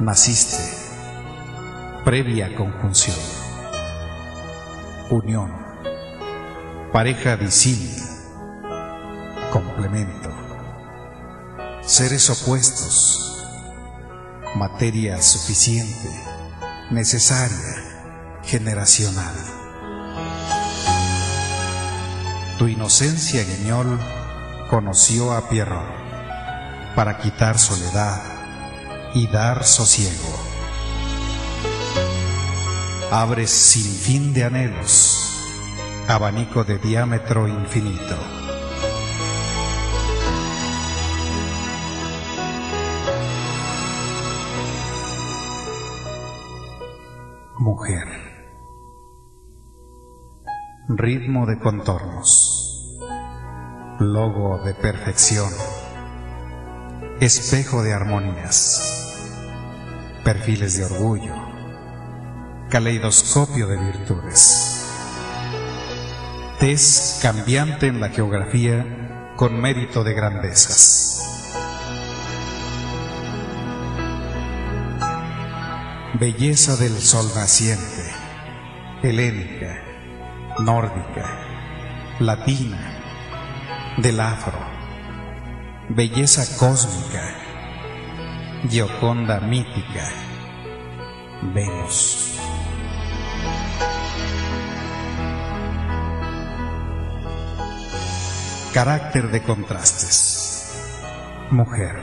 naciste, previa conjunción, unión, pareja disímil, complemento, seres opuestos, materia suficiente, necesaria, generacional. Tu inocencia guiñol conoció a Pierrot para quitar soledad y dar sosiego. Abres sin fin de anhelos, abanico de diámetro infinito. Mujer. Ritmo de contornos. Logo de perfección espejo de armonías, perfiles de orgullo, caleidoscopio de virtudes, tez cambiante en la geografía con mérito de grandezas. Belleza del sol naciente, helénica, nórdica, latina, del afro belleza cósmica, Gioconda mítica, Venus. Carácter de contrastes. Mujer.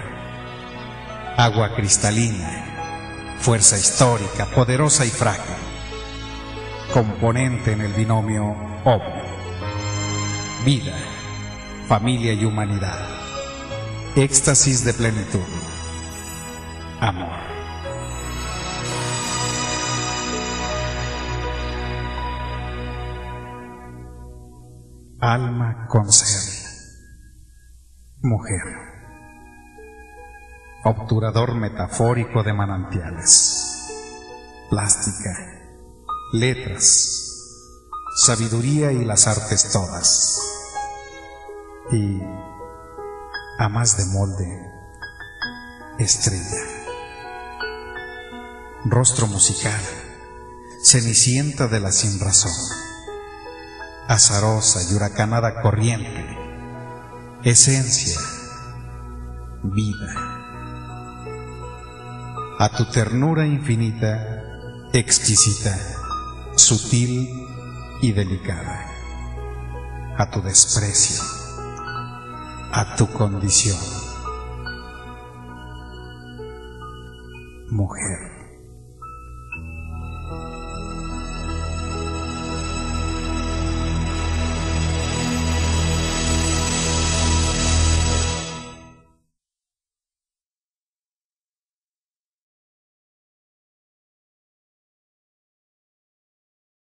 Agua cristalina. Fuerza histórica, poderosa y frágil. Componente en el binomio homo. Vida, familia y humanidad éxtasis de plenitud, amor. Alma con ser, mujer, obturador metafórico de manantiales, plástica, letras, sabiduría y las artes todas. Y a más de molde, estrella. Rostro musical, cenicienta de la sinrazón, azarosa y huracanada corriente, esencia, vida. A tu ternura infinita, exquisita, sutil y delicada. A tu desprecio a tu condición. Mujer.